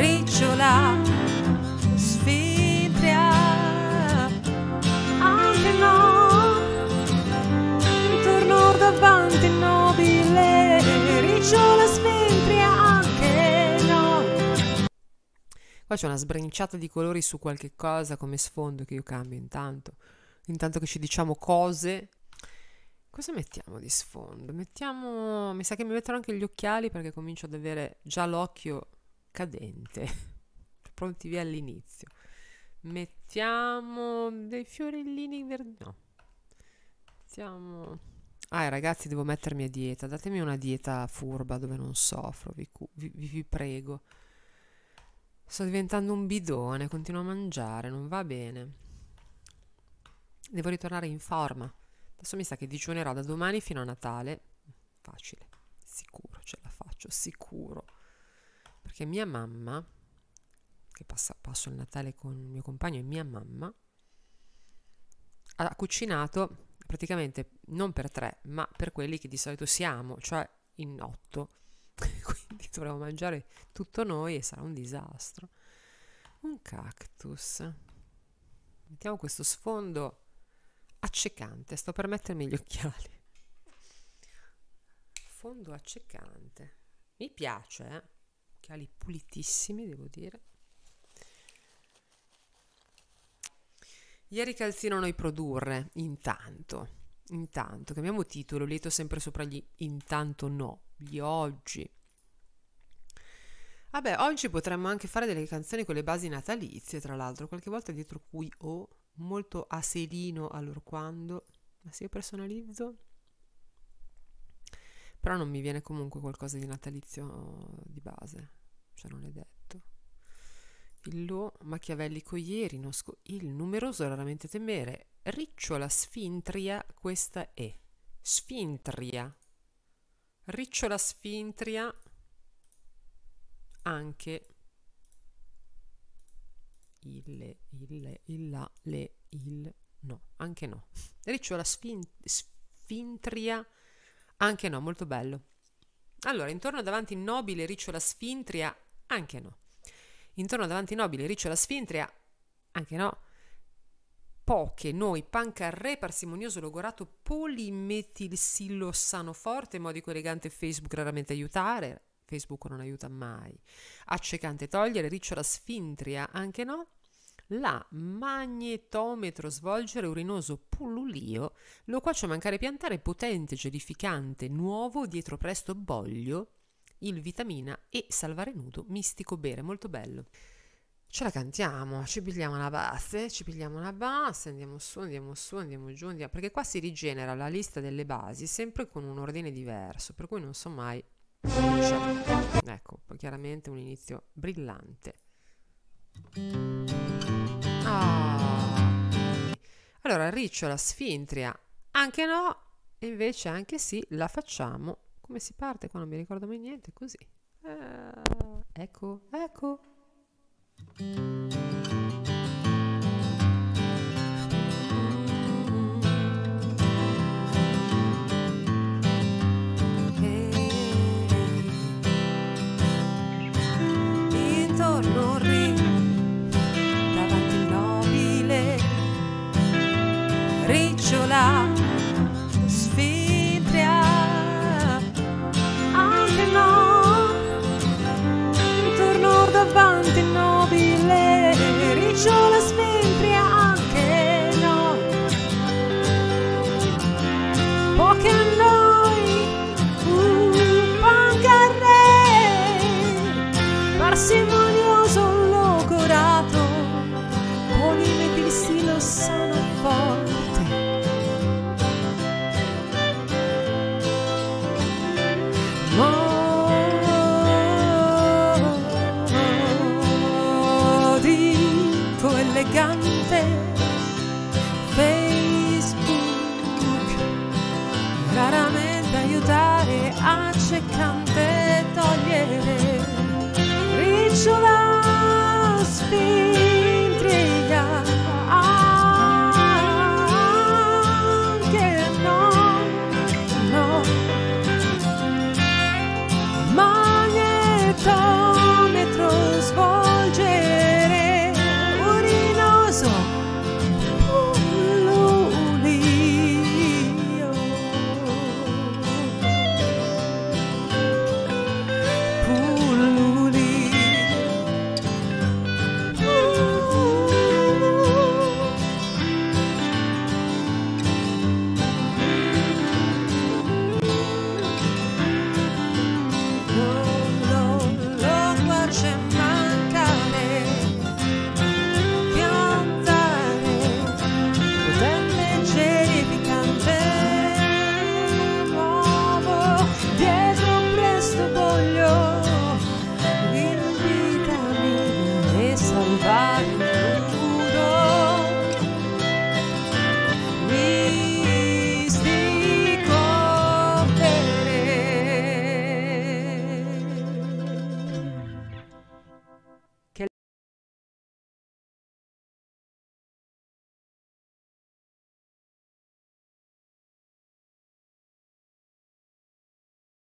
ricciola, sfintria, anche no, torno davanti nobile, ricciola, sfintria, anche no. Qua c'è una sbrinciata di colori su qualche cosa come sfondo che io cambio intanto. Intanto che ci diciamo cose. Cosa mettiamo di sfondo? Mettiamo... Mi sa che mi metterò anche gli occhiali perché comincio ad avere già l'occhio cadente. Pronti via all'inizio. Mettiamo dei fiorellini verdi. No. Mettiamo... Ah, ragazzi, devo mettermi a dieta. Datemi una dieta furba dove non soffro, vi, vi- vi prego. Sto diventando un bidone, continuo a mangiare, non va bene. Devo ritornare in forma. Adesso mi sa che digiunerò da domani fino a Natale. Facile, sicuro, ce la faccio, sicuro. Perché mia mamma, che passa, passo il Natale con mio compagno e mia mamma, ha cucinato praticamente non per tre, ma per quelli che di solito siamo, cioè in otto. Quindi dovremo mangiare tutto noi e sarà un disastro. Un cactus. Mettiamo questo sfondo accecante. Sto per mettermi gli occhiali. Fondo accecante. Mi piace, eh? Occhiali pulitissimi, devo dire. Ieri calzino noi produrre, intanto. Intanto, cambiamo titolo, lieto sempre sopra gli intanto no, gli oggi. Vabbè, oggi potremmo anche fare delle canzoni con le basi natalizie, tra l'altro, qualche volta dietro cui ho molto a selino allorquando, ma se io personalizzo, però non mi viene comunque qualcosa di natalizio di base, cioè non è detto. Il lo machiavellico ieri, nosco, il numeroso raramente temere, ricciola sfintria, questa è, sfintria, ricciola sfintria, anche il, il, il, la, le, il, no, anche no. Ricciola sfin, sfintria, anche no, molto bello. Allora, intorno davanti nobile ricciola sfintria, anche no. Intorno davanti nobile ricciola sfintria, anche no. Poche, noi, pancarre, parsimonioso logorato, polimetilsillossano forte, modico elegante Facebook raramente aiutare, Facebook non aiuta mai. Accecante togliere, ricciola sfintria, anche no. La magnetometro svolgere, urinoso pullulio, loquace mancare piantare, potente, gelificante, nuovo, dietro presto boglio, il vitamina e salvare nudo, mistico bere, molto bello. Ce la cantiamo, ci pigliamo una base, ci pigliamo una base, andiamo su, andiamo su, andiamo giù, andiamo... perché qua si rigenera la lista delle basi sempre con un ordine diverso, per cui non so mai Ecco, chiaramente un inizio brillante. Ah. Allora, ricciola, sfintria, anche no, invece anche sì, la facciamo. Come si parte qua? Non mi ricordo mai niente, così. Eh, ecco, ecco. davanti ricciola davanti il nobile ricciola sfintria anche no poche noi uh, pancarre parsimonioso